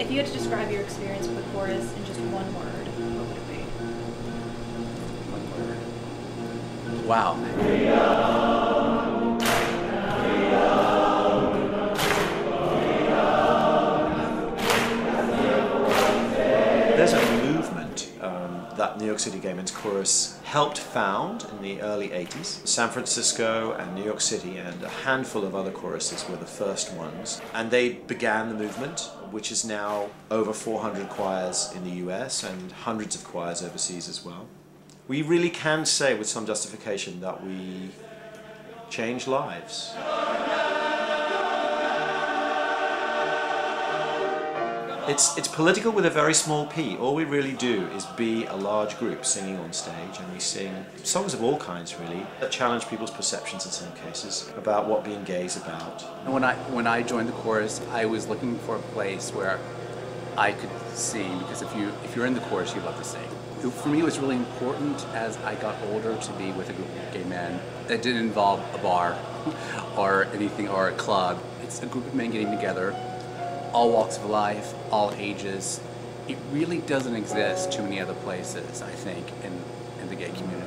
If you had to describe your experience with the chorus in just one word, what would it be? One word. Wow. Um, that New York City Gay Men's Chorus helped found in the early 80s. San Francisco and New York City and a handful of other choruses were the first ones. And they began the movement, which is now over 400 choirs in the US and hundreds of choirs overseas as well. We really can say with some justification that we change lives. It's, it's political with a very small p. All we really do is be a large group singing on stage, and we sing songs of all kinds, really, that challenge people's perceptions in some cases about what being gay is about. And when I when I joined the chorus, I was looking for a place where I could sing because if you if you're in the chorus, you love to sing. For me, it was really important as I got older to be with a group of gay men that didn't involve a bar or anything or a club. It's a group of men getting together, all walks of life, all ages. It really doesn't exist too many other places, I think, in, in the gay community.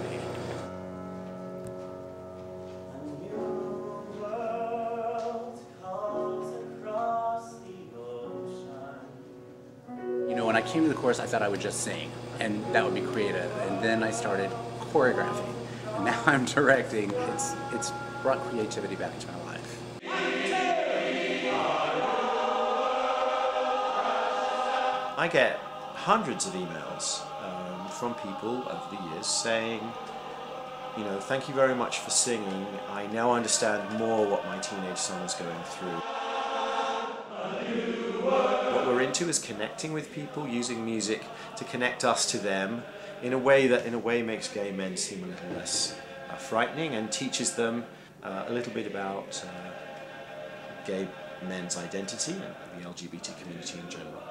You know, when I came to the course, I thought I would just sing, and that would be creative. And then I started choreographing, and now I'm directing. It's it's brought creativity back into my life. I get hundreds of emails um, from people over the years saying, you know, thank you very much for singing. I now understand more what my teenage son is going through. What we're into is connecting with people, using music to connect us to them in a way that, in a way, makes gay men seem a little less uh, frightening and teaches them uh, a little bit about uh, gay men's identity and the LGBT community in general.